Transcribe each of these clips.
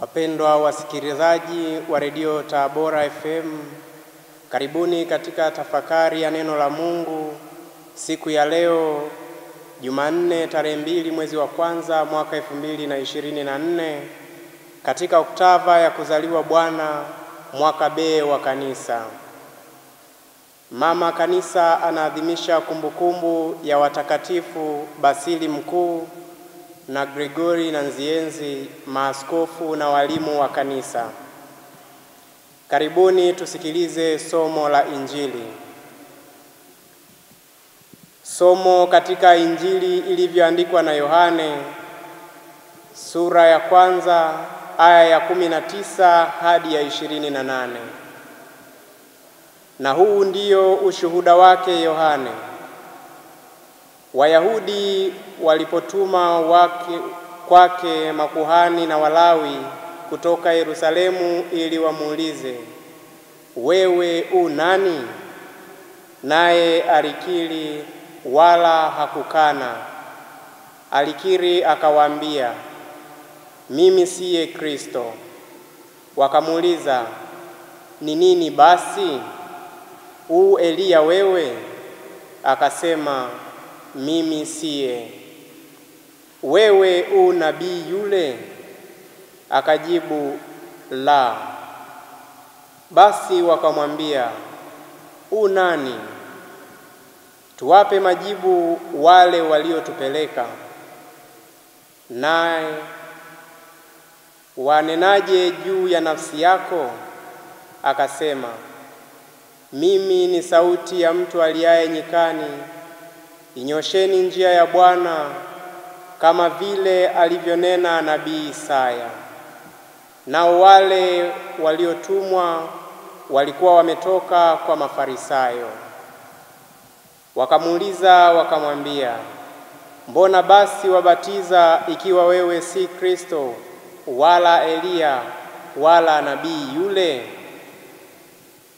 Wapendwa wasikilizaji wa redio Tabora FM, karibuni katika tafakari ya neno la Mungu siku ya leo Jumanne tarehe mbili mwezi wa kwanza mwaka elfu mbili na ishirini na nne katika oktava ya kuzaliwa Bwana mwaka B wa Kanisa. Mama Kanisa anaadhimisha kumbukumbu ya watakatifu Basili Mkuu na Gregori na Nzienzi, maaskofu na walimu wa Kanisa. Karibuni tusikilize somo la Injili. Somo katika Injili ilivyoandikwa na Yohane sura ya kwanza aya ya kumi na tisa hadi ya ishirini na nane. Na huu ndio ushuhuda wake Yohane. Wayahudi walipotuma wake kwake makuhani na Walawi kutoka Yerusalemu ili wamuulize, wewe u nani? Naye alikiri wala hakukana. Alikiri akawaambia, mimi siye Kristo. Wakamuuliza, ni nini basi? U Eliya wewe? Akasema, mimi siye. Wewe u nabii yule? Akajibu, la. Basi wakamwambia, u nani? Tuwape majibu wale waliotupeleka. Naye wanenaje juu ya nafsi yako? Akasema, mimi ni sauti ya mtu aliaye nyikani, inyosheni njia ya Bwana, kama vile alivyonena nabii Isaya. Nao wale waliotumwa walikuwa wametoka kwa Mafarisayo. Wakamuuliza wakamwambia, mbona basi wabatiza ikiwa wewe si Kristo wala Eliya wala nabii yule?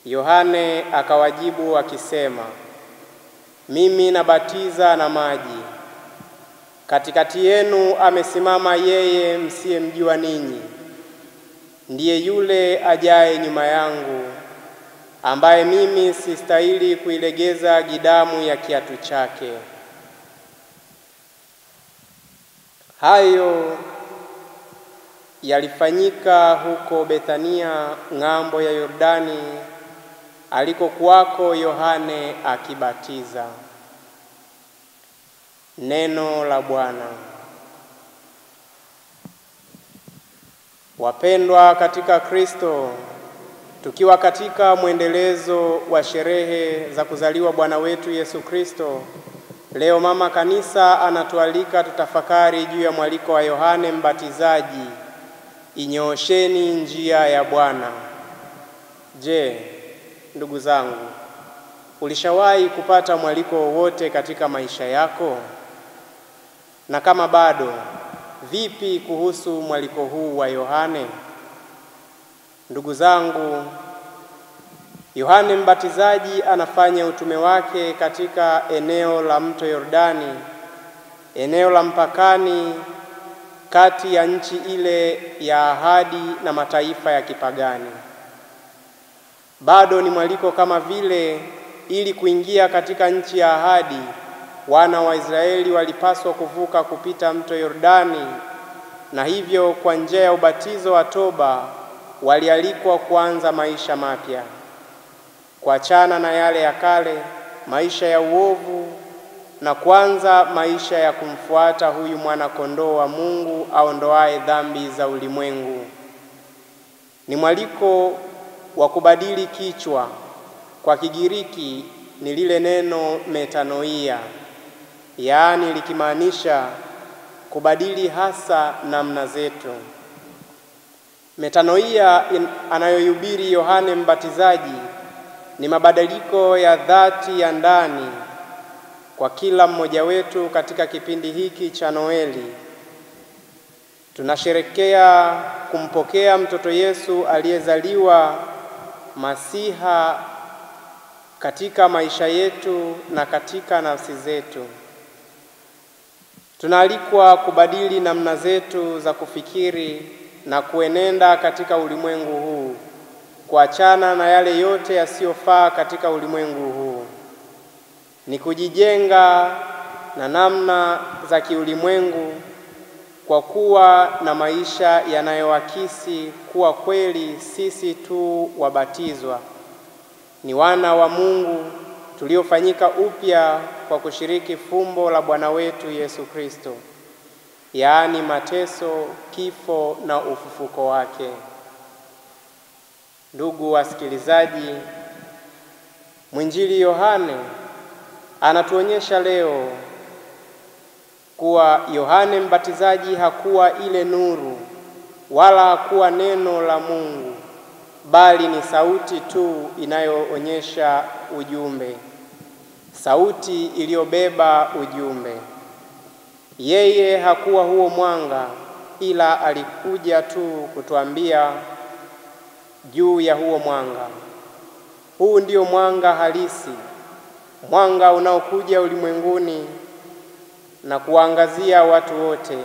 Yohane akawajibu akisema, mimi nabatiza na maji, katikati yenu amesimama yeye msiyemjua ninyi, ndiye yule ajaye nyuma yangu, ambaye mimi sistahili kuilegeza gidamu ya kiatu chake. Hayo yalifanyika huko Bethania ng'ambo ya Yordani alikokuwako Yohane akibatiza. Neno la Bwana. Wapendwa katika Kristo, tukiwa katika mwendelezo wa sherehe za kuzaliwa Bwana wetu Yesu Kristo, leo Mama Kanisa anatualika tutafakari juu ya mwaliko wa Yohane Mbatizaji, inyoosheni njia ya Bwana. Je, ndugu zangu, ulishawahi kupata mwaliko wowote katika maisha yako? Na kama bado, vipi kuhusu mwaliko huu wa Yohane? Ndugu zangu, Yohane Mbatizaji anafanya utume wake katika eneo la mto Yordani, eneo la mpakani kati ya nchi ile ya ahadi na mataifa ya kipagani. Bado ni mwaliko kama vile, ili kuingia katika nchi ya ahadi, wana wa Israeli walipaswa kuvuka kupita mto Yordani, na hivyo kwa njia ya ubatizo wa toba walialikwa kuanza maisha mapya, kuachana na yale ya kale, maisha ya uovu, na kuanza maisha ya kumfuata huyu mwana kondoo wa Mungu aondoaye dhambi za ulimwengu. Ni mwaliko wa kubadili kichwa. Kwa Kigiriki ni lile neno metanoia, yaani likimaanisha kubadili hasa namna zetu. Metanoia anayohubiri Yohane Mbatizaji ni mabadiliko ya dhati ya ndani kwa kila mmoja wetu. Katika kipindi hiki cha Noeli tunasherekea kumpokea mtoto Yesu aliyezaliwa Masiha katika maisha yetu na katika nafsi zetu. Tunaalikwa kubadili namna zetu za kufikiri na kuenenda katika ulimwengu huu, kuachana na yale yote yasiyofaa katika ulimwengu huu, ni kujijenga na namna za kiulimwengu kwa kuwa na maisha yanayoakisi kuwa kweli sisi tu wabatizwa. Ni wana wa Mungu tuliofanyika upya kwa kushiriki fumbo la Bwana wetu Yesu Kristo, yaani mateso, kifo na ufufuko wake. Ndugu wasikilizaji, mwinjili Yohane anatuonyesha leo kuwa Yohane Mbatizaji hakuwa ile nuru wala hakuwa neno la Mungu, bali ni sauti tu inayoonyesha ujumbe, sauti iliyobeba ujumbe. Yeye hakuwa huo mwanga, ila alikuja tu kutuambia juu ya huo mwanga. Huu ndio mwanga halisi, mwanga unaokuja ulimwenguni na kuwaangazia watu wote.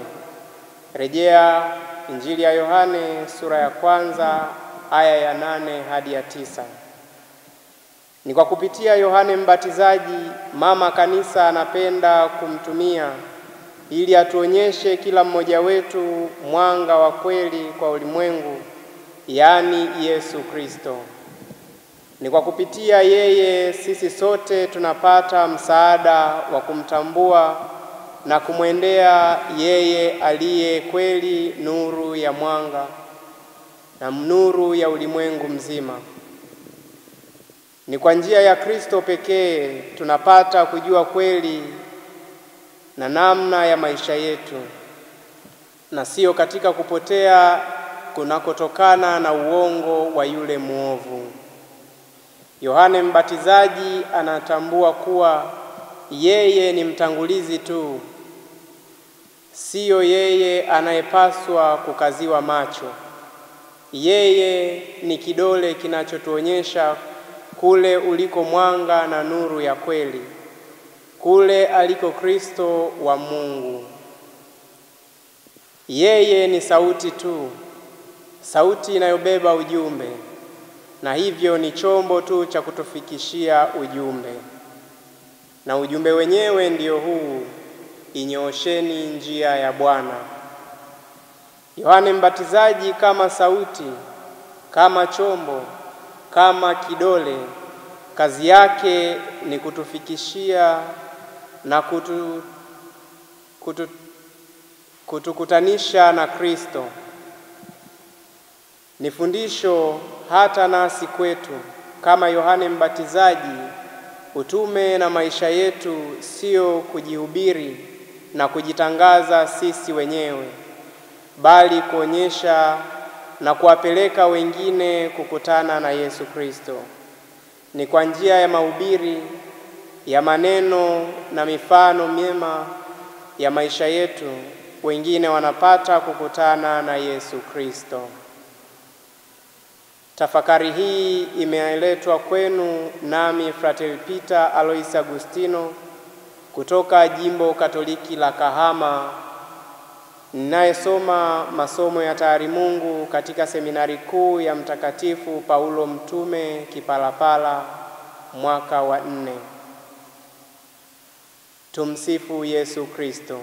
Rejea Injili ya Yohane sura ya kwanza aya ya nane hadi ya tisa. Ni kwa kupitia Yohane Mbatizaji mama kanisa anapenda kumtumia ili atuonyeshe kila mmoja wetu mwanga wa kweli kwa ulimwengu, yaani Yesu Kristo. Ni kwa kupitia yeye sisi sote tunapata msaada wa kumtambua na kumwendea yeye aliye kweli nuru ya mwanga na nuru ya ulimwengu mzima. Ni kwa njia ya Kristo pekee tunapata kujua kweli na namna ya maisha yetu, na sio katika kupotea kunakotokana na uongo wa yule mwovu. Yohane Mbatizaji anatambua kuwa yeye ni mtangulizi tu, siyo yeye anayepaswa kukaziwa macho. Yeye ni kidole kinachotuonyesha kule uliko mwanga na nuru ya kweli, kule aliko Kristo wa Mungu. Yeye ni sauti tu, sauti inayobeba ujumbe, na hivyo ni chombo tu cha kutufikishia ujumbe, na ujumbe wenyewe ndio huu: inyoosheni njia ya Bwana. Yohane Mbatizaji kama sauti, kama chombo, kama kidole, kazi yake ni kutufikishia na kutu, kutu, kutukutanisha na Kristo. Ni fundisho hata nasi kwetu kama Yohane Mbatizaji. Utume na maisha yetu sio kujihubiri na kujitangaza sisi wenyewe, bali kuonyesha na kuwapeleka wengine kukutana na Yesu Kristo. Ni kwa njia ya mahubiri ya maneno na mifano mema ya maisha yetu wengine wanapata kukutana na Yesu Kristo. Tafakari hii imeletwa kwenu nami Frater Peter Alois Agustino kutoka Jimbo Katoliki la Kahama, ninayesoma masomo ya tayari mungu katika Seminari Kuu ya Mtakatifu Paulo Mtume Kipalapala, mwaka wa nne. Tumsifu Yesu Kristo.